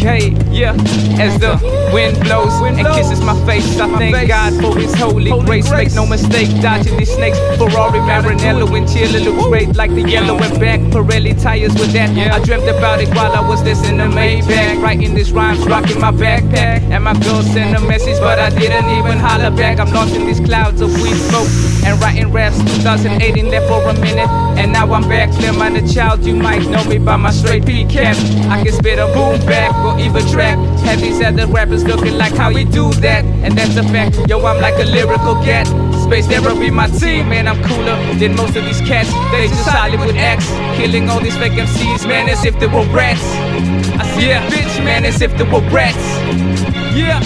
okay, yeah. As the wind blows and kisses my face, I thank God for His holy grace. Make no mistake, dodging these snakes. Ferrari, Maranello, and Chilla looks great like the yellow and black Pirelli tires with that. I dreamt about it while I was this to Maybach, writing these rhymes, rocking my backpack. And my girl sent a message, but I didn't even holler back. I'm lost in these clouds of weed smoke and writing raps. 2018 left for a minute, and now I'm back. Clear minded child, you might know me by my straight P cap. I can spit a boom bap or even track. These other rappers looking like how we do that, and that's a fact. Yo, I'm like a lyrical cat. Space therapy, my team, man, I'm cooler than most of these cats. They just Hollywood acts, killing all these fake MCs, man, as if they were rats. I see yeah. bitch, man, as if they were rats. Yeah.